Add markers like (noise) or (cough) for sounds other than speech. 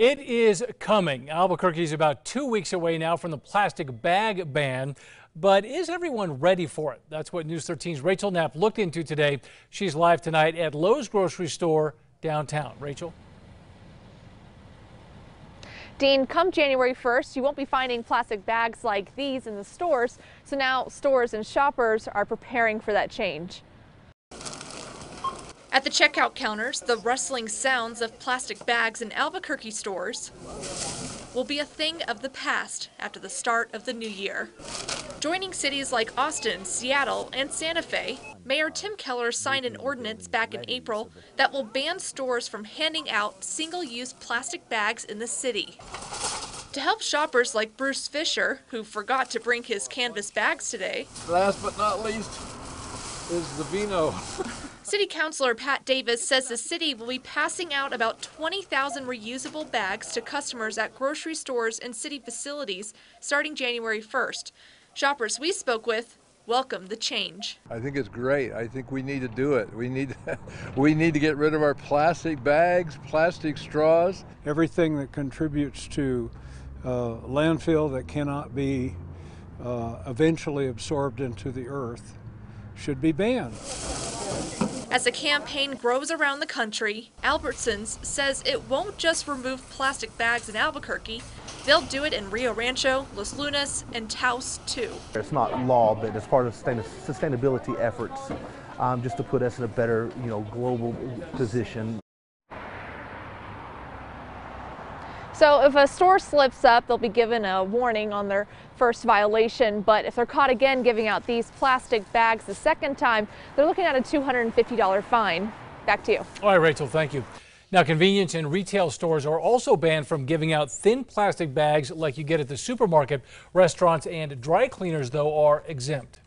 It is coming. Albuquerque is about two weeks away now from the plastic bag ban. But is everyone ready for it? That's what News 13's Rachel Knapp looked into today. She's live tonight at Lowe's grocery store downtown. Rachel? Dean, come January 1st, you won't be finding plastic bags like these in the stores. So now stores and shoppers are preparing for that change. At the checkout counters, the rustling sounds of plastic bags in Albuquerque stores will be a thing of the past after the start of the new year. Joining cities like Austin, Seattle, and Santa Fe, Mayor Tim Keller signed an ordinance back in April that will ban stores from handing out single-use plastic bags in the city. To help shoppers like Bruce Fisher, who forgot to bring his canvas bags today. Last but not least is the vino. (laughs) City Councilor Pat Davis says the city will be passing out about 20,000 reusable bags to customers at grocery stores and city facilities starting January 1st. Shoppers we spoke with welcome the change. I think it's great. I think we need to do it. We need (laughs) we need to get rid of our plastic bags, plastic straws, everything that contributes to uh, landfill that cannot be uh, eventually absorbed into the earth should be banned. As the campaign grows around the country, Albertsons says it won't just remove plastic bags in Albuquerque, they'll do it in Rio Rancho, Los Lunas, and Taos too. It's not law, but it's part of sustainability efforts um, just to put us in a better, you know, global position. So if a store slips up, they'll be given a warning on their first violation. But if they're caught again giving out these plastic bags the second time, they're looking at a $250 fine. Back to you. All right, Rachel, thank you. Now, convenience and retail stores are also banned from giving out thin plastic bags like you get at the supermarket. Restaurants and dry cleaners, though, are exempt.